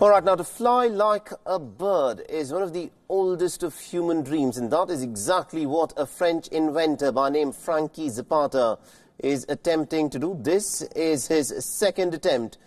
All right, now to fly like a bird is one of the oldest of human dreams, and that is exactly what a French inventor by name Franky Zapata is attempting to do. This is his second attempt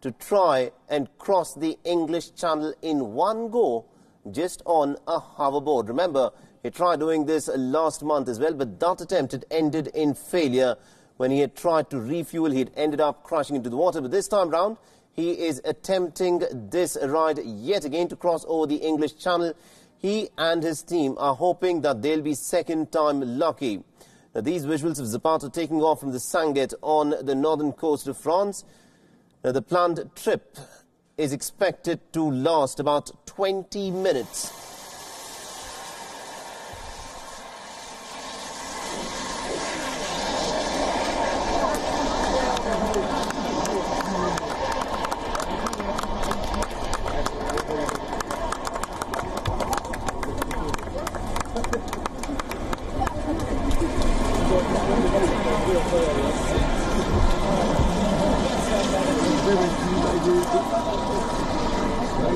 to try and cross the English Channel in one go just on a hoverboard. Remember, he tried doing this last month as well, but that attempt had ended in failure. When he had tried to refuel, he had ended up crashing into the water. But this time round, he is attempting this ride yet again to cross over the English Channel. He and his team are hoping that they'll be second time lucky. Now, these visuals of Zapata taking off from the Sangatte on the northern coast of France. Now, the planned trip is expected to last about 20 minutes.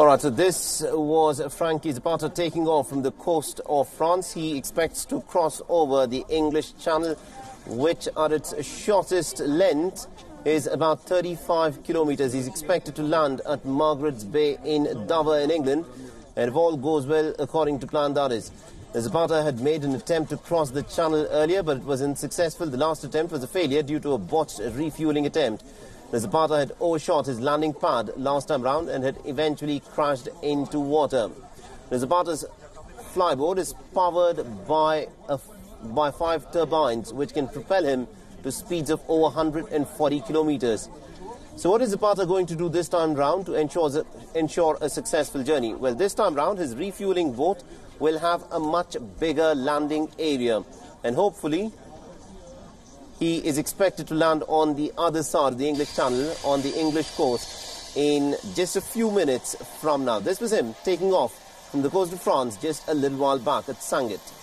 All right, so this was Franky Zapata taking off from the coast of France. He expects to cross over the English Channel, which at its shortest length is about 35 kilometers. He's expected to land at Margaret's Bay in Dover in England. And if all goes well, according to plan, that is. Zapata had made an attempt to cross the channel earlier, but it was unsuccessful. The last attempt was a failure due to a botched refueling attempt. Zapata had overshot his landing pad last time round and had eventually crashed into water. The Zapata's flyboard is powered by, a, by five turbines, which can propel him to speeds of over 140 kilometers. So what is Zapata going to do this time round to ensure, ensure a successful journey? Well, this time round, his refueling boat will have a much bigger landing area. And hopefully, he is expected to land on the other side of the English Channel on the English coast in just a few minutes from now. This was him taking off from the coast of France just a little while back at Sangatte.